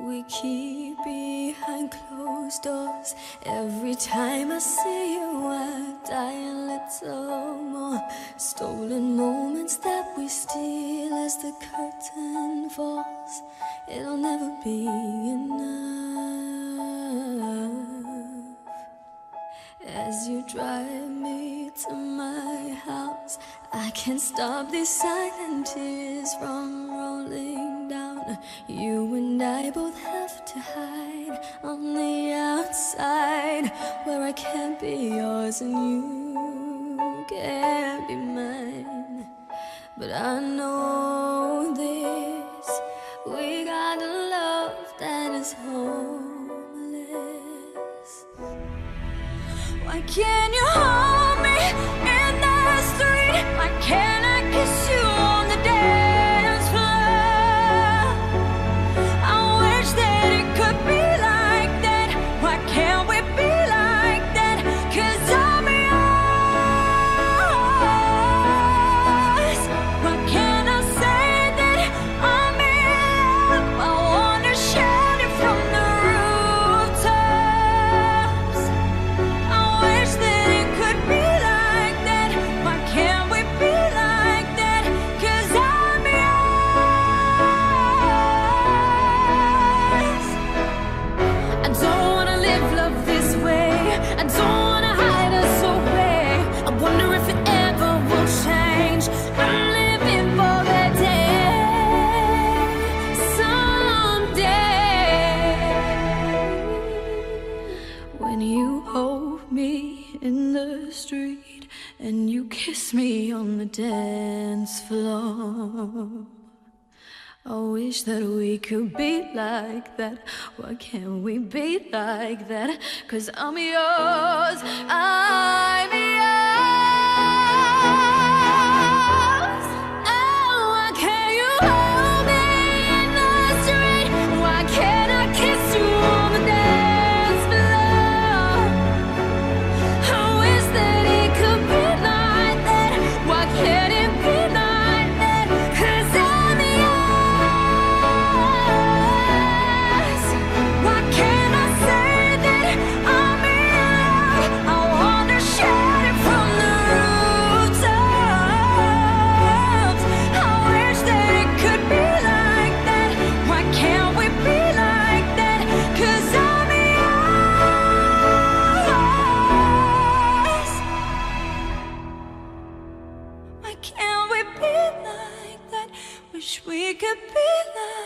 we keep behind closed doors. Every time I see you, I die a little more. Stolen moments that we steal as the curtain falls. It'll never be enough. As you drive me to my house, I can't stop these silent tears from rolling down. You and I both have to hide on the outside where I can't be yours and you can't be mine. But I know this we got a love that is homeless. Why can't you hold me When you hold me in the street and you kiss me on the dance floor. I wish that we could be like that. Why can't we be like that? Cause I'm yours, I'm Can't we be like that? Wish we could be like